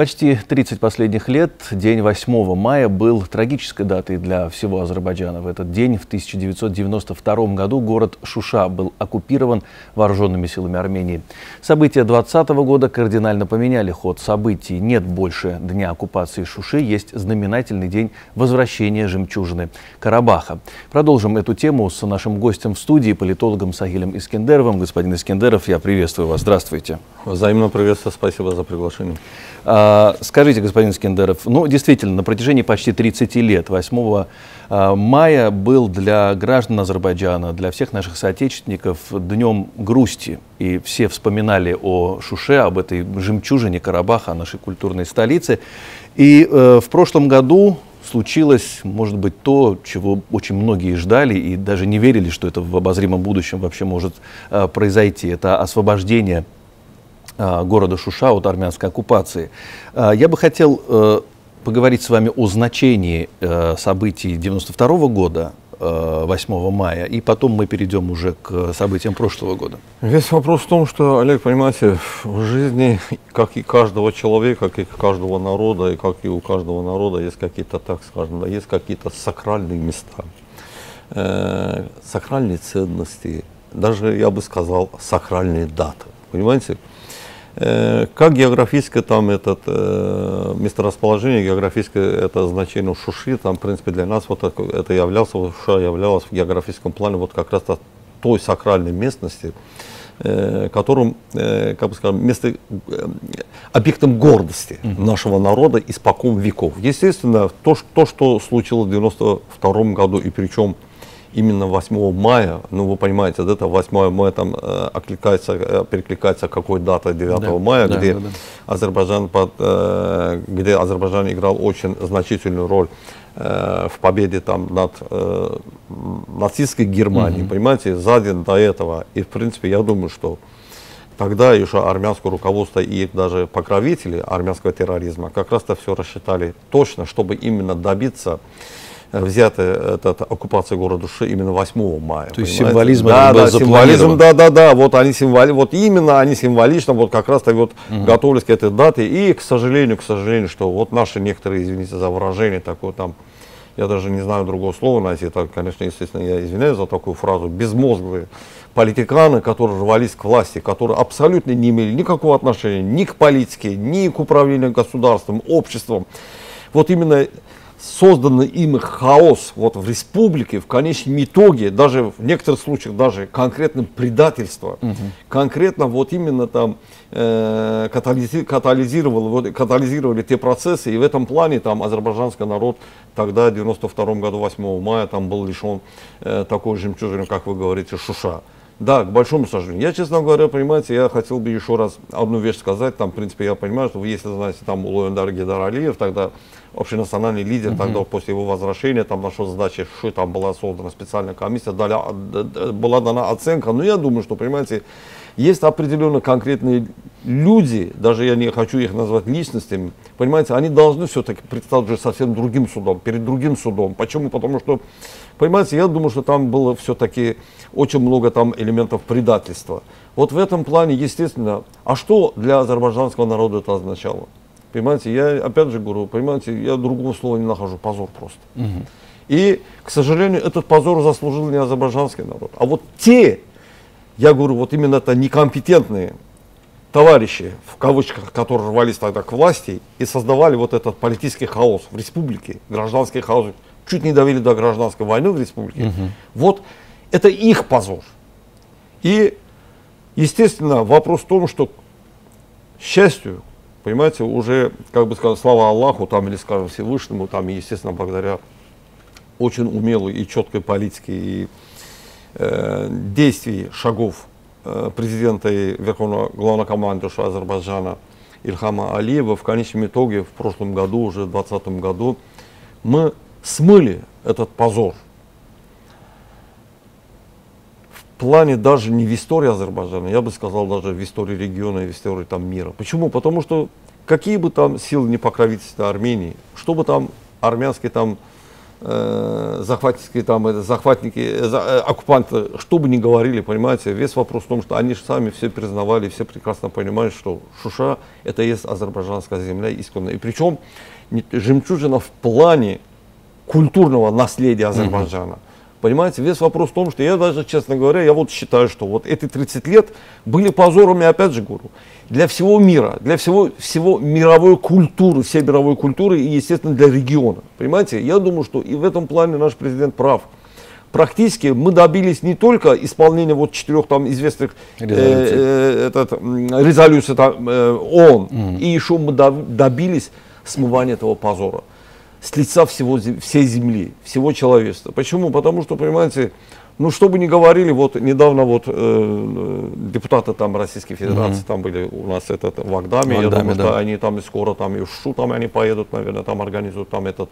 Почти 30 последних лет день 8 мая был трагической датой для всего Азербайджана. В этот день, в 1992 году, город Шуша был оккупирован вооруженными силами Армении. События 2020 года кардинально поменяли ход событий. Нет больше дня оккупации Шуши, есть знаменательный день возвращения жемчужины Карабаха. Продолжим эту тему с нашим гостем в студии, политологом Сагилем Искендеровым. Господин Искендеров, я приветствую вас. Здравствуйте. Взаимно приветствую. Спасибо за приглашение. А, скажите, господин Скендеров, ну, действительно, на протяжении почти 30 лет, 8 а, мая был для граждан Азербайджана, для всех наших соотечественников днем грусти. И все вспоминали о Шуше, об этой жемчужине Карабаха, о нашей культурной столице. И э, в прошлом году случилось, может быть, то, чего очень многие ждали и даже не верили, что это в обозримом будущем вообще может э, произойти. Это освобождение города Шуша от армянской оккупации. А, я бы хотел э, поговорить с вами о значении э, событий 92 года, 8 э, мая, и потом мы перейдем уже к событиям прошлого года. Весь вопрос в том, что, Олег, понимаете, в жизни, как и каждого человека, как и каждого народа, и как и у каждого народа, есть какие-то, так скажем, есть какие-то сакральные места, сакральные ценности, даже, я бы сказал, сакральные даты. Понимаете? Э, как географическое там этот э, месторасположение, географическое это значение Шуши, там, в принципе, для нас вот это, это являлся, Шуша являлась в географическом плане вот как раз той сакральной местности, э, которым, э, как бы скажем, место, э, объектом гордости mm-hmm. нашего народа испокон веков. Естественно, то, то, что случилось в 92 году, и причем именно 8 мая, ну вы понимаете, это 8 мая там э, окликается, э, перекликается какой дата 9 да, мая, да, где да, да. Азербайджан под, э, где Азербайджан играл очень значительную роль в победе там над э, нацистской Германией, угу. понимаете, за день до этого. И в принципе я думаю, что тогда еще армянское руководство и даже покровители армянского терроризма как раз-то все рассчитали точно, чтобы именно добиться взята эта оккупация города Ши именно 8 мая. То есть символизм да, да, символизм, да, да, да, вот они символи, вот именно они символично вот как раз-то вот угу. готовились к этой дате. И, к сожалению, к сожалению, что вот наши некоторые, извините за выражение, такое там, я даже не знаю другого слова найти, это, конечно, естественно, я извиняюсь за такую фразу, безмозглые политиканы, которые рвались к власти, которые абсолютно не имели никакого отношения ни к политике, ни к управлению государством, обществом. Вот именно созданный им хаос вот в республике в конечном итоге, даже в некоторых случаях даже конкретно предательство, угу. конкретно вот именно там э, катализи, катализировало, вот, катализировали те процессы, и в этом плане там азербайджанский народ тогда, в 92 году, 8 мая, там был лишен э, такой жемчужины, как вы говорите, Шуша. Да, к большому сожалению. Я, честно говоря, понимаете, я хотел бы еще раз одну вещь сказать. Там, в принципе, я понимаю, что вы, если знаете, там Улуэндар Гедар Алиев, тогда общенациональный лидер, тогда после его возвращения, там нашел задачи, что там была создана специальная комиссия, дали, была дана оценка. Но я думаю, что, понимаете, есть определенно конкретные люди, даже я не хочу их назвать личностями, понимаете, они должны все-таки предстать уже совсем другим судом, перед другим судом. Почему? Потому что, понимаете, я думаю, что там было все-таки очень много там элементов предательства. Вот в этом плане, естественно, а что для азербайджанского народа это означало? Понимаете, я опять же говорю, понимаете, я другого слова не нахожу, позор просто. Угу. И, к сожалению, этот позор заслужил не азербайджанский народ. А вот те, я говорю, вот именно это некомпетентные товарищи, в кавычках, которые рвались тогда к власти и создавали вот этот политический хаос в республике, гражданский хаос, чуть не довели до гражданской войны в республике. Угу. Вот это их позор. И, естественно, вопрос в том, что, счастью, понимаете, уже, как бы сказать, слава Аллаху, там, или, скажем, Всевышнему, там, естественно, благодаря очень умелой и четкой политике и действий, шагов э, президента и верховного главнокомандующего Азербайджана Ильхама Алиева, в конечном итоге в прошлом году, уже в 2020 году, мы смыли этот позор. В плане даже не в истории Азербайджана, я бы сказал даже в истории региона и в истории там мира. Почему? Потому что какие бы там силы не покровительства Армении, что бы там армянские там э, захватники, там, захватники, э, э, оккупанты, что бы ни говорили, понимаете, весь вопрос в том, что они же сами все признавали, все прекрасно понимают, что Шуша это есть азербайджанская земля исконная. И причем жемчужина в плане культурного наследия Азербайджана. Mm-hmm. Понимаете, весь вопрос в том, что я даже, честно говоря, я вот считаю, что вот эти 30 лет были позорами, опять же говорю, для всего мира, для всего, всего мировой культуры, всей мировой культуры и, естественно, для региона. Понимаете, я думаю, что и в этом плане наш президент прав. Практически мы добились не только исполнения вот четырех там известных резолюций, э, э, этот, резолюций там, э, ООН, mm. и еще мы добились смывания этого позора с лица всего, всей земли, всего человечества. Почему? Потому что, понимаете, ну, что бы ни говорили, вот недавно вот э, депутаты там Российской Федерации, mm-hmm. там были у нас этот в Агдаме, я думаю, да. что они там скоро там и в Шу там они поедут, наверное, там организуют там этот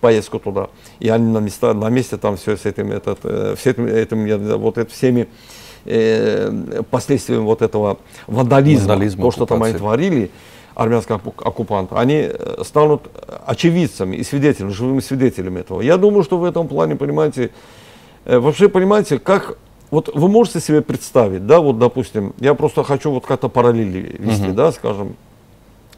поездку туда. И они на, места, на месте там все с этим, этот, э, все этим, этим вот это, всеми э, последствиями вот этого вандализма, вандализма то, что там они творили, армянские оккупанты, они э, станут очевидцами и свидетелями, живыми свидетелями этого. Я думаю, что в этом плане, понимаете, э, вообще, понимаете, как вот вы можете себе представить, да, вот, допустим, я просто хочу вот как-то параллели вести, uh-huh. да, скажем,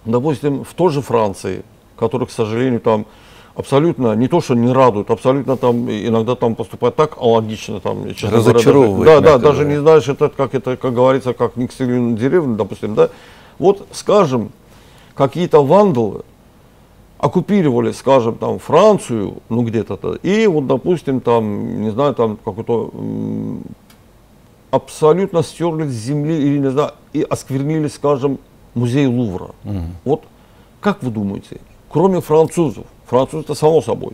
допустим, в той же Франции, которая, к сожалению, там абсолютно не то, что не радует, абсолютно там иногда там поступает так аналогично, там, разочаровывает. Говоря, да, да, даже не знаешь, это как это, как говорится, как не к деревне, допустим, да. Вот, скажем, какие-то вандалы оккупировали, скажем, там Францию, ну где-то, и вот, допустим, там, не знаю, там какой-то абсолютно стерли с земли или не знаю, и осквернили, скажем, музей Лувра. Угу. Вот как вы думаете, кроме французов, французы это само собой,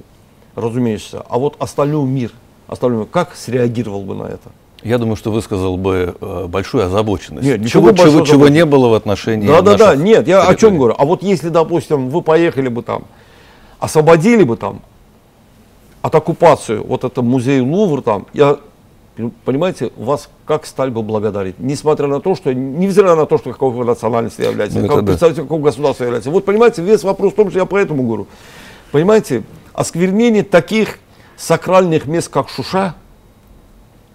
разумеется, а вот остальной мир, остальной мир, как среагировал бы на это? Я думаю, что высказал бы э, большую озабоченность. Нет, чего, чего, чего не было в отношении. Да, да, да. Нет, я территорий. о чем говорю. А вот если, допустим, вы поехали бы там, освободили бы там от оккупации вот это музей Лувр там, я понимаете, вас как стали бы благодарить, несмотря на то, что, невзирая на то, что какой вы национальности являетесь, ну, как да. представитель какого государства является. Вот понимаете, весь вопрос в том, что я поэтому говорю. Понимаете, осквернение таких сакральных мест, как Шуша,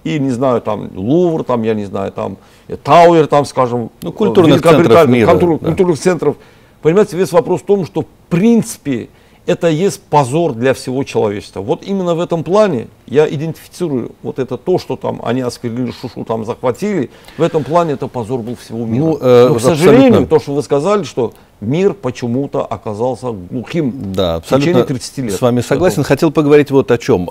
и, не знаю, там, Лувр, там, я не знаю, там, Тауэр, там, скажем, ну, культурных центров мира, культур, да. культурных центров. Понимаете, весь вопрос в том, что, в принципе, это есть позор для всего человечества. Вот именно в этом плане я идентифицирую вот это то, что там они осквернили Шушу, там захватили. В этом плане это позор был всего мира. Ну, э, Но, к сожалению, абсолютно... то, что вы сказали, что мир почему-то оказался глухим да, в течение 30 лет. С вами согласен. Хотел поговорить вот о чем.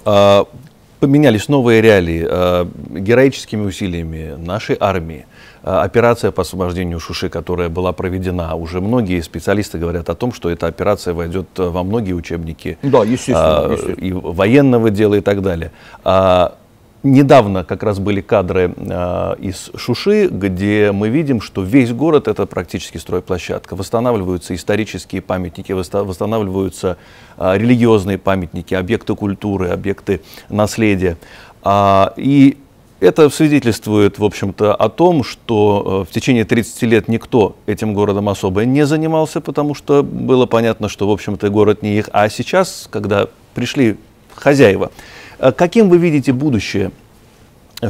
Поменялись новые реалии э, героическими усилиями нашей армии. Э, операция по освобождению Шуши, которая была проведена, уже многие специалисты говорят о том, что эта операция войдет во многие учебники да, естественно, э, естественно. и военного дела и так далее. А, Недавно как раз были кадры э, из Шуши, где мы видим, что весь город это практически стройплощадка. Восстанавливаются исторические памятники, восстанавливаются э, религиозные памятники, объекты культуры, объекты наследия. А, и это свидетельствует, в общем-то, о том, что э, в течение 30 лет никто этим городом особо не занимался, потому что было понятно, что, в общем-то, город не их. А сейчас, когда пришли хозяева, Э, каким вы видите будущее?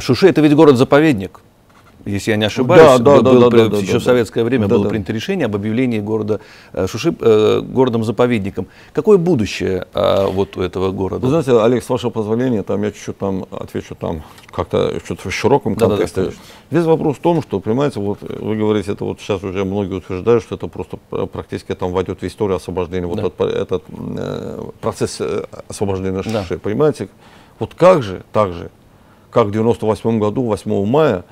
Шуши это ведь город-заповедник, если я не ошибаюсь. Да, да, был, да, да, да, еще да, в советское время да, было да. принято решение об объявлении города э, Шуши э, городом-заповедником. Какое будущее э, вот у этого города? Вы знаете, Олег, с вашего позволения, там я чуть-чуть там отвечу там как-то что-то в широком контексте. Да, да, Весь вопрос в том, что, понимаете, вот вы говорите, это вот сейчас уже многие утверждают, что это просто практически там войдет в историю освобождения. Да. Вот этот, этот э, процесс освобождения Шуши, да. понимаете? Вот как же, так же, как в 98 году, 8 мая,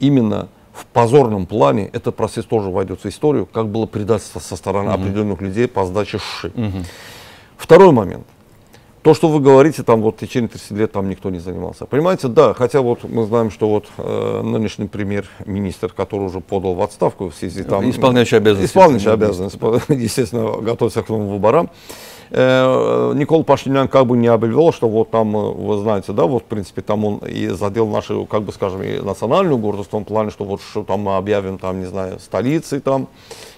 именно в позорном плане этот процесс тоже войдет в историю, как было предательство со стороны угу. определенных людей по сдаче ШИ. Угу. Второй момент. То, что вы говорите, там вот в течение 30 лет там никто не занимался. Понимаете, да, хотя вот мы знаем, что вот э, нынешний премьер-министр, который уже подал в отставку в связи там... Исполняющий обязанности. Исполняющий обязанности, естественно, готовится к новым выборам. э, Никол Пашинян как бы не объявил, что вот там, э, вы знаете, да, вот в принципе там он и задел нашу, как бы скажем, и национальную гордость в том плане, что вот что там мы объявим там, не знаю, столицей там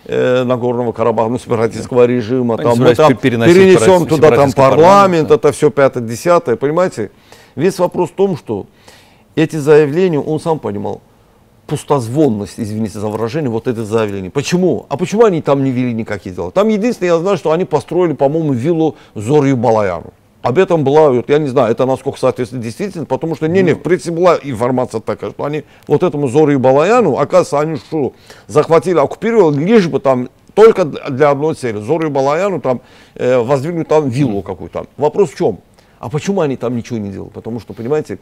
э, Нагорного Карабаха, ну, сепаратистского режима, там, мы там перенесем туда там парламент, да. это все пятое, десятое, понимаете? Весь вопрос в том, что эти заявления, он сам понимал, пустозвонность, извините за выражение, вот это заявление. Почему? А почему они там не вели никакие дела? Там единственное, я знаю, что они построили, по-моему, виллу Зорью Балаяну. Об этом была, вот, я не знаю, это насколько соответствует действительно, потому что, не-не, в принципе была информация такая, что они вот этому Зорью Балаяну, оказывается, они что, захватили, оккупировали, лишь бы там только для одной цели. Зорью Балаяну там э, воздвигнуть там виллу какую-то. Вопрос в чем? А почему они там ничего не делали? Потому что, понимаете,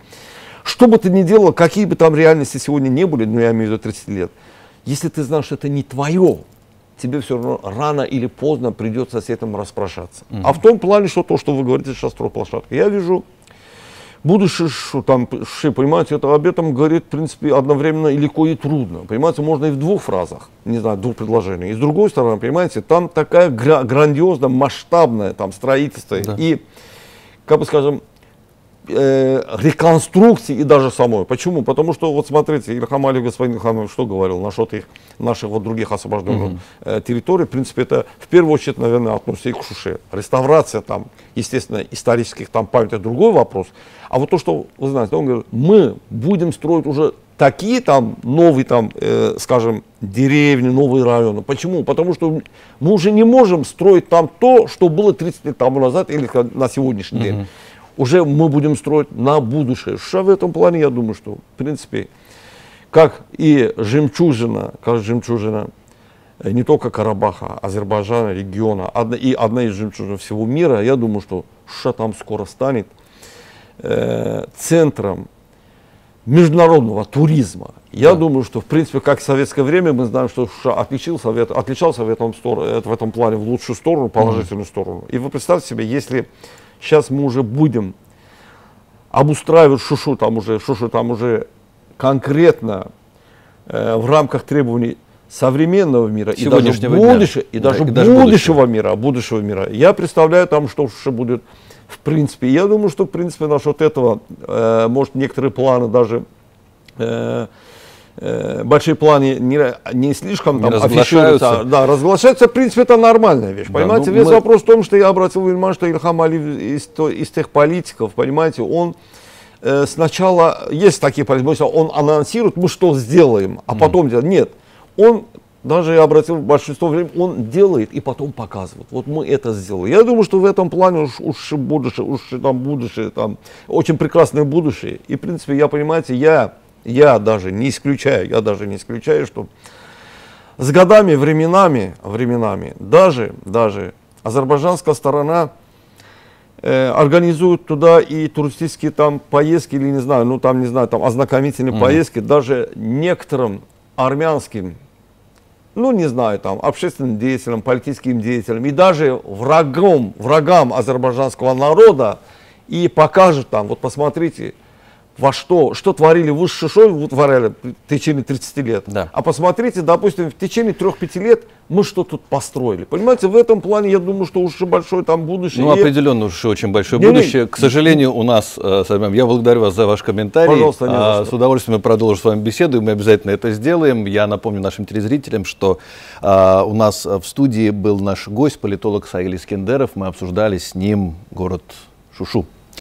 что бы ты ни делал, какие бы там реальности сегодня не были, ну я имею в виду 30 лет, если ты знаешь, что это не твое, тебе все равно рано или поздно придется с этим распрощаться. Угу. А в том плане, что то, что вы говорите сейчас, стройплощадка, я вижу будущее, что там, что, понимаете, это об этом говорит, в принципе, одновременно и легко, и трудно. Понимаете, можно и в двух фразах, не знаю, двух предложениях. И с другой стороны, понимаете, там такая гра- грандиозная, масштабное там строительство. Да. И, как бы скажем, э, реконструкции и даже самой. Почему? Потому что, вот смотрите, Ильхам Алиев, господин Ильхам что говорил насчет их, наших вот других освобожденных mm-hmm. территорий. В принципе, это в первую очередь, наверное, относится и к Шуше. Реставрация там, естественно, исторических там памяток, другой вопрос. А вот то, что, вы знаете, он говорит, мы будем строить уже такие там новые там, э, скажем, деревни, новые районы. Почему? Потому что мы уже не можем строить там то, что было 30 лет тому назад или на сегодняшний mm-hmm. день уже мы будем строить на будущее. Что в этом плане, я думаю, что, в принципе, как и жемчужина, как жемчужина э, не только Карабаха, Азербайджана, региона, одна, и одна из жемчужин всего мира, я думаю, что Ша там скоро станет э, центром международного туризма. Я да. думаю, что в принципе, как в советское время, мы знаем, что США отличился, отличался в этом, в этом плане в лучшую сторону, положительную mm-hmm. сторону. И вы представьте себе, если Сейчас мы уже будем обустраивать шушу, там уже, шушу там уже конкретно э, в рамках требований современного мира и даже будущего, и даже, и даже будущего мира, будущего мира. Я представляю там, что уже будет в принципе. Я думаю, что в принципе насчет этого, э, может, некоторые планы даже э, Э, большие планы не, не слишком не там разглашаются. Да, разглашаются, в принципе, это нормальная вещь. Да, понимаете, ну, весь мы... вопрос в том, что я обратил внимание, что Ильхам Алиев из, из тех политиков, понимаете, он э, сначала, есть такие политики, он анонсирует, мы что сделаем, а потом mm. делает. Нет, он даже я обратил большинство времени, он делает и потом показывает. Вот мы это сделали. Я думаю, что в этом плане уж, уж будущее, уж там будущее, там очень прекрасное будущее. И в принципе, я понимаете, я я даже не исключаю, я даже не исключаю, что с годами, временами, временами, даже, даже азербайджанская сторона э, организует туда и туристические там поездки, или не знаю, ну там, не знаю, там ознакомительные mm-hmm. поездки, даже некоторым армянским, ну не знаю, там, общественным деятелям, политическим деятелям, и даже врагам, врагам азербайджанского народа, и покажет там, вот посмотрите, во что, что творили вы с Шишой, творили в течение 30 лет. Да. А посмотрите, допустим, в течение 3-5 лет мы что тут построили. Понимаете, в этом плане я думаю, что уже большое там будущее. Ну, определенно уже очень большое не, будущее. Не, К сожалению, у нас, э, я благодарю вас за ваш комментарий. Пожалуйста, не а, С удовольствием мы продолжим с вами беседу, и мы обязательно это сделаем. Я напомню нашим телезрителям, что а, у нас в студии был наш гость, политолог Саиль Искендеров. Мы обсуждали с ним город Шушу.